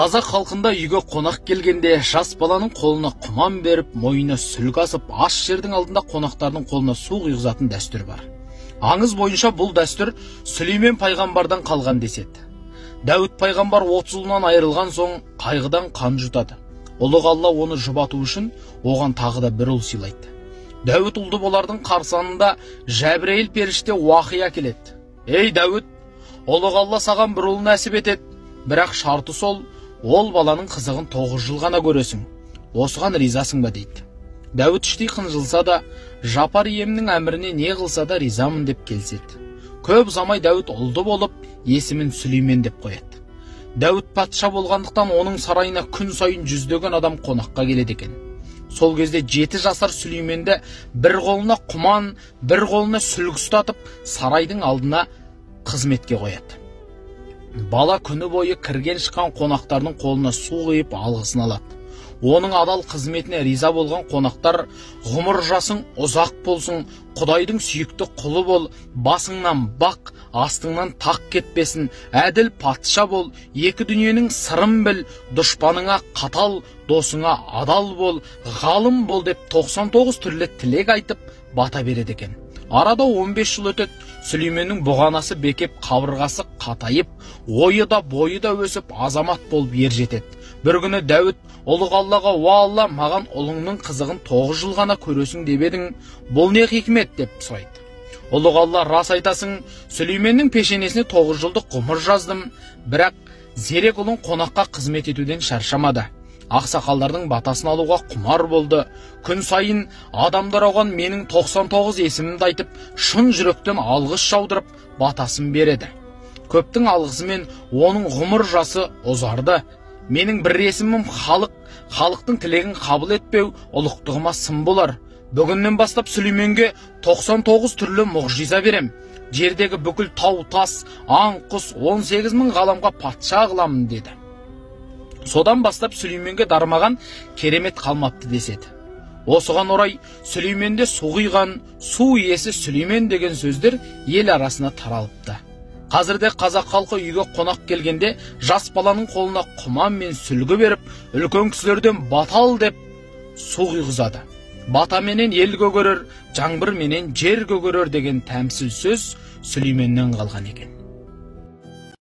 қазақ халқында үйге қонақ келгенде жас баланың қолына құман беріп мойнына сүлгі асып аш жердің алдында қонақтардың қолына су құйғызатын дәстүр бар. Аңыз бойынша бұл дәстүр сүлеймен пайғамбардан қалған деседі. Дәуіт пайғамбар отыз ұлынан айырылған соң қайғыдан қан жұтады. Ұлық алла оны жұбату үшін оған тағы да бір ұл сыйлайды. Дәуіт ұлды болардың қарсаңында жәбірейіл періште уақия әкеледі ей дәуіт ұлық алла саған бір ұл нәсіп етеді бірақ шарты сол ол баланың қызығын тоғыз жыл ғана көресің. Осыған ризасың ба дейді. Дәуіт іштей қынжылса да жапар иемнің әміріне не қылса да ризамын деп келіседі. Көп ұзамай дәуіт ұлды болып есімін сүлеймен деп қояды. Дәуіт патша болғандықтан оның сарайына күн сайын жүздеген адам қонаққа келеді екен. Сол кезде жеті жасар сүлейменді бір қолына құман бір қолына сүлгі ұстатып сарайдың алдына қызметке қояды. Бала күні бойы кірген шыққан қонақтардың қолына су құйып алғысын алады. Оның адал қызметіне риза болған қонақтар ғұмыр жасың ұзақ болсын құдайдың сүйікті құлы бол басыңнан бақ астыңнан тақ кетпесін әділ патша бол екі дүниенің сырын біл дұшпаныңа қатал досыңа адал бол ғалым бол деп 99 түрлі тілек айтып бата береді екен. Арада 15 жыл өтеді. Сүлейменнің бұғанасы бекеп қабырғасы қатайып ойы да бойы да өсіп азамат болып ер жетеді. Бір күні дәуіт ұлық аллаға уа алла маған ұлыңның қызығын тоғыз жыл ғана көресің деп едің бұл не хикмет? деп сұрайды. Ұлық алла рас айтасың сүлейменнің пешенесіне тоғыз жылдық ғұмыр жаздым бірақ зерек ұлың қонаққа қызмет етуден шаршамады. Ақсақалдардың батасын алуға құмар болды. Күн сайын адамдар оған менің 99 есімімді айтып шын жүректен алғыс жаудырып батасын береді. Көптің алғысымен оның ғұмыр жасы ұзарды. Менің бір есімім халық. Халықтың тілегін қабыл етпеу ұлықтығыма сын болар. Бүгіннен бастап сүлейменге 99 түрлі мұғжиза берем. Жердегі бүкіл тау тас аң құс 18 мың ғаламға патша қыламын деді. Содан бастап сүлейменге дармаған керемет қалмапты деседі. Осыған орай сүлейменде су құйған су иесі сүлеймен деген сөздер ел арасына таралыпты. Қазірде қазақ халқы үйге қонақ келгенде жас баланың қолына құман мен сүлгі беріп үлкен кісілерден батал деп су құйғызады батаменен ел көгерер жаңбырменен жер көгерер деген тәмсіл сөз сүлейменнен қалған екен.